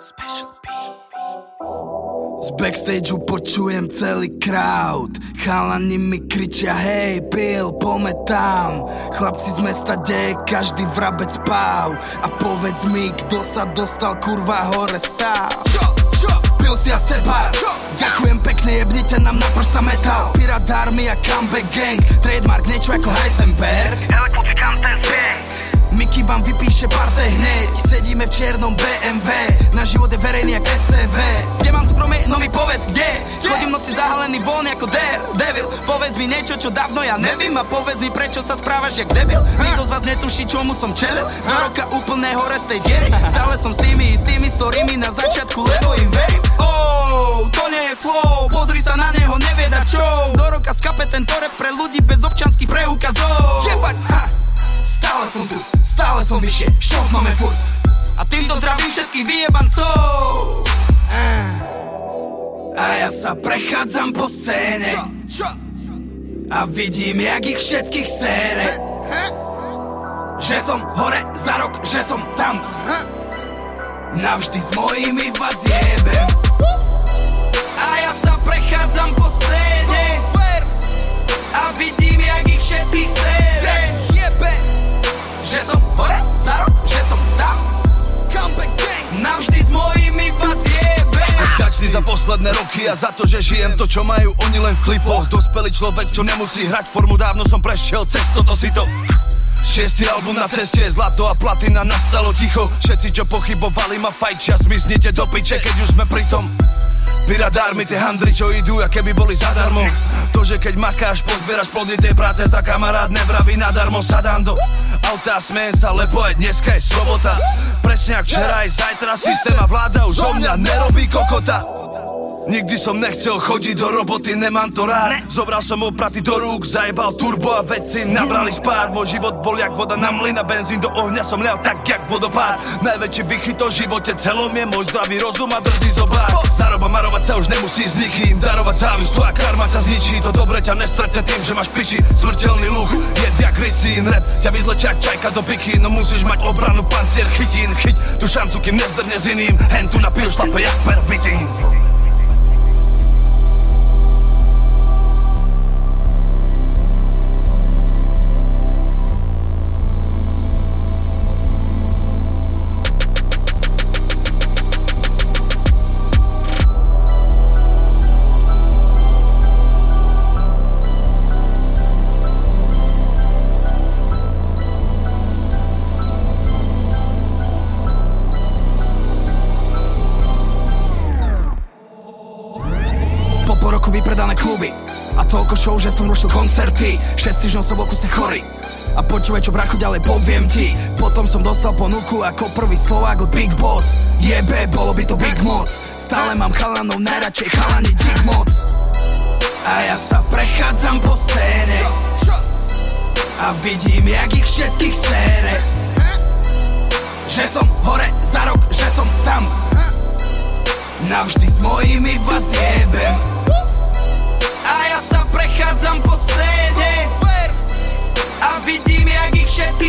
Z backstageu počujem celý crowd. Chalani mi kričia hej Bill, pome tam. Chlapci z mesta deje každý vrabec páv A povedz mi, kto sa dostal kurva hore sám Čo, čo? Pil si a seba. Ďakujem pekne, jebnite nám na prsa metal. Pirát armia, comeback gang. Trademark, niečo ako Heisenberg. Ten zbieg Miky vám vypíše parte hneď Sedíme v čiernom BMW Na život je verejný jak STV Kde mám zbrome? No mi povedz kde? Chodím noci zahalený von ako der, devil Povedz mi niečo, čo dávno ja nevím A povedz mi prečo sa správaš jak debil. Nikto z vás netuší, čomu som čelil. Do roka úplne hore z tej diery. Stále som s tými istými storými na začiatku, lebo im verím. Oh, to nie je flow. Pozri sa na neho, nevie dať show. Do roka skape tento rap pre ľudí bez občanských preukazov. Jebať, ha! Stále som tu, stále som vyššie, čo máme furt A týmto zdravím všetkých vyjebancov. A ja sa prechádzam po scéne. A vidím, jak ich všetkých sére Že som hore za rok, že som tam. Navždy s mojimi vás jebem. A ja sa prechádzam po scéne posledné roky a za to, že žijem to, čo majú oni len v klipoch. Dospelý človek, čo nemusí hrať formu, dávno som prešiel cez toto si to Šiestý album na ceste, zlato a platina nastalo ticho. Všetci, čo pochybovali, ma fajčia, zmiznite do piče, keď už sme pri tom. Piradármi tie handry, čo idú, a keby boli zadarmo. To, že keď makáš, pozbieraš plody tej práce za kamarát Nevraví nadarmo, sadám do auta, smejem sa, lebo aj dneska je sobota. Presne ak včera aj zajtra systém a vláda už o mňa nerobí kokota Nikdy som nechcel chodiť do roboty, nemám to rád. Zobral som opraty do rúk, zajebal turbo a veci nabrali spár. Môj život bol jak voda na mlyn a benzín do ohňa som lial tak jak vodopár Najväčší vychyto v živote celom je môj zdravý rozum a drzý zobár Zaroba marovať sa už nemusí s nikým Darovať závisť, tvoja karma ťa zničí. To dobre ťa nestretne tým, že máš piči Smrteľný luch, jed jak ricín. Rap ťa vyzlečia čajka do piky No musíš mať obranu, pancier, chytín. Chyť tú šancu, kým nezdrne s iným. Hen tu napil šlape jak pervitín show, že som rušil koncerty. 6 týždňov som v okuse chorý a počúvaj čo bracho ďalej poviem ti. Potom som dostal ponuku ako prvý Slovák od Big Boss. Jebe, bolo by to big moc. Stále mám chalanov najradšej chalani dig moc. A ja sa prechádzam po scéne. A vidím jak ich všetkých sére Že som hore za rok, že som tam. Navždy s mojimi vás jebem. A sa prechádzam po scéne. A vidím, jak ich všetkých